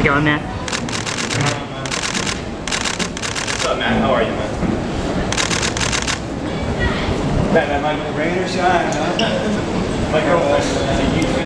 How's it going, Matt? What's up, Matt? How are you, man? Matt, matt rain or shine, huh? My girl.